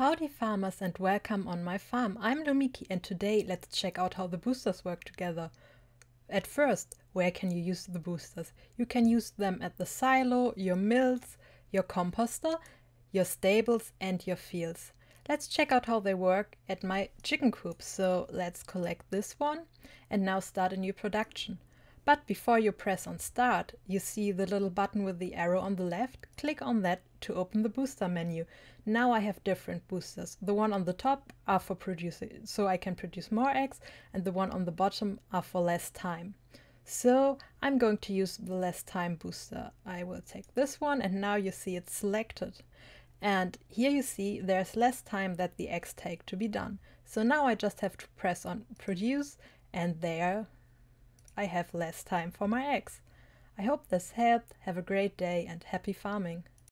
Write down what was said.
Howdy farmers and welcome on my farm. I'm Lumikki and today let's check out how the boosters work together. At first, where can you use the boosters? You can use them at the silo, your mills, your composter, your stables and your fields. Let's check out how they work at my chicken coop. So let's collect this one and now start a new production. But before you press on start, you see the little button with the arrow on the left. Click on that to open the booster menu. Now I have different boosters. The one on the top are for producing, so I can produce more eggs, and the one on the bottom are for less time. So I'm going to use the less time booster. I will take this one and now you see it's selected. And here you see there's less time that the eggs take to be done. So now I just have to press on produce and there I have less time for my eggs. I hope this helped. Have a great day and happy farming.